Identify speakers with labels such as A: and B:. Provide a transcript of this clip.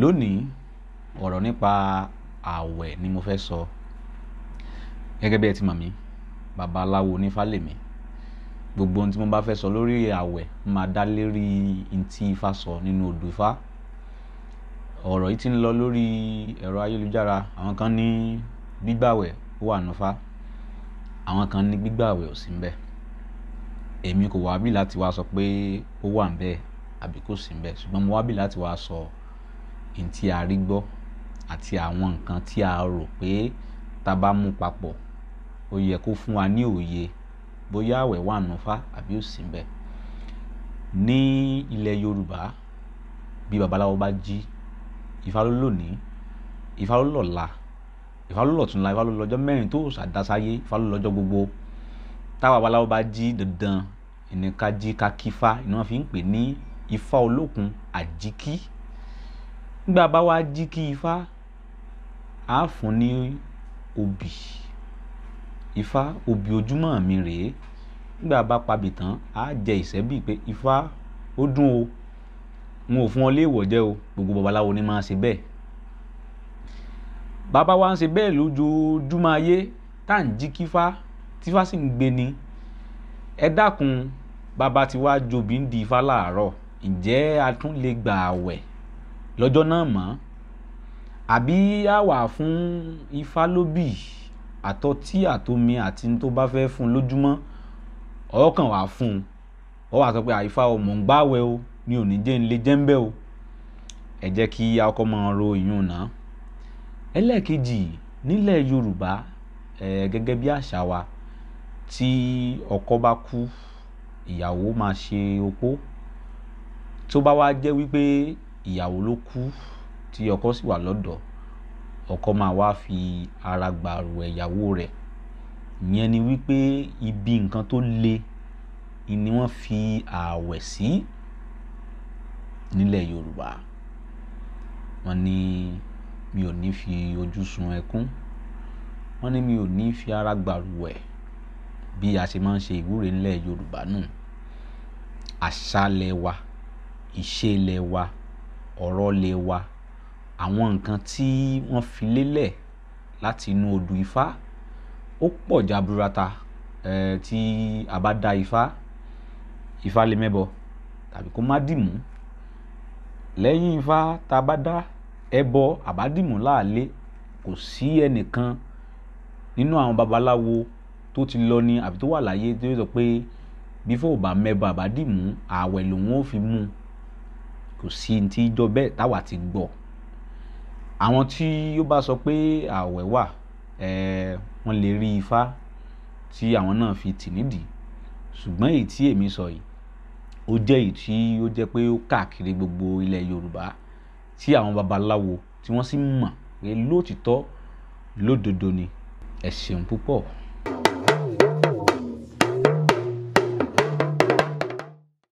A: Lónìí, ọ̀rọ̀ nípa ààwẹ̀ ni mo fẹ́ sọ. Gẹ́gẹ́ bí ẹ ti mọ̀ mí, babaláwo onífá lè mi. Gbogbo ohun tí mo bá fẹ́ sọ lórí ààwẹ̀ máa dá lérí ohun tí Ifá sọ nínú odù Ifá. Ọ̀rọ̀ yìí ti ń lọ lórí ẹ̀rọ ayélujára. Àwọn kan ní gbígbàwẹ̀ ó wà nínú Ifá, àwọn kan ní gbígbàwẹ̀ ò sí níbẹ̀. Èmi kò wá bí láti wá sọ pé ó wà níbẹ̀ àbí kò sí níbẹ̀, ṣùgbọ́n mo wá bí láti wá sọ ohun tí a rí gbọ́ àti àwọn nǹkan tí a rò pé tí a bá mú papọ̀, ó yẹ kó fún wa ní òye bóyá ààwẹ̀ wà nínú Ifá àbí ò sí níbẹ̀. Ní ilẹ̀ Yorùbá, bí babaláwo bá jí, Ifá ló lónìí, Ifá ló lọ́la, Ifá ló mẹ́rin tó òòṣà dá sáyé, gbogbo. Tí babaláwo bá jí dandan, ìní ká jí ká fi ń pè ní Ifá olókun àjíkí. Nígbà bá wá jí kí Ifá, á fún ní obì. Ifá, obì ojúmọ́ mi rè é. Nígbà bá pabí tán, á jẹ ìṣẹ́bí pé Ifá ó dùn o, n ò fún ọ léèwọ̀ jẹ o. Gbogbo babaláwo ni máa ṣe bẹ́ẹ̀. Bàbá wa ń ṣe bẹ́ẹ̀ lójoojúmọ́ ayé tá ń jí kí Ifá, tí Ifá sì ń gbé ni. Ẹ dákun, bàbá tí wá jobi ń di Ifá láàárọ̀, ǹjẹ́ a tún lè gba ààwẹ̀ lọ́jọ́ náà mọ́? Àbí a wà fún Ifá lóbì àtọtí àtomi àti tó bá fẹ́ fún lójúmọ́, ó kàn wá fún un. Ó wá sọ pé Ifá o, mò ń gbàwẹ̀ o, ní le jẹ́ ń bẹ́ o. Ẹ jẹ́ kí a kọ́kọ́ máa ro ìyun náà. Ẹlẹ́ẹ̀kejì, nílẹ̀ Yorùbá, gẹ́gẹ́ bí àṣà wa, tí ọkọ bá kú, ìyàwó máa ṣe opó. Tó bá wá jẹ́ wípé ìyàwó ló kú tí ọkọ sì wà lọ́dọ̀, ọkọ máa wá fi ara gbà àrùn ìyàwó rẹ̀. Ìyẹn ni wípé ibi nǹkan tó le ni wọ́n fi ààwẹ̀ sí nílẹ̀ Yorùbá. Wọ́n ní mi ò ní fi ojú sun ẹkún. Wọ́n ní mi ò ní fi ara gbà àrùwẹ̀ bí a ṣe máa ń ṣe ìwúre nílẹ̀ Yorùbá nù. Àṣà wa, ìṣe wa, ọ̀rọ̀ ilẹ̀ wa, àwọn nǹkan tí wọ́n fi lélẹ̀ láti inú odù Ifá ó pọ̀ jaburata. Ẹ́ tí a bá da Ifá, Ifá lé mẹ́bọ̀ tàbí kó má dì mú. Lẹ́yìn Ifá tí a bá dá ẹbọ àbá dì mú láàlé, kò sí ẹnìkan nínú àwọn babaláwo tó ti lọ ní àbí tó wà láyé tí yóò sọ pé bí Ifá ò bá mẹ́bọ̀ àbá dì mú, ààwẹ̀ lòun ó fi mú. Kò sí ohun tí jọ́ bẹ́ẹ̀ táa wà ti gbọ́. Àwọn tí ó bá sọ pé ààwẹ̀ wà, wọ́n lè rí Ifá tí àwọn náà fi tì nídìí. Ṣùgbọ́n èyí tí èmi sọ yìí, ó jẹ́ èyí tí ó jẹ́ pé ó káàkiri gbogbo ilẹ̀ Yorùbá tí àwọn babaláwo tí wọ́n sì mọ̀ pé lóòtítọ́ lódodo ni. Ẹ púpọ̀.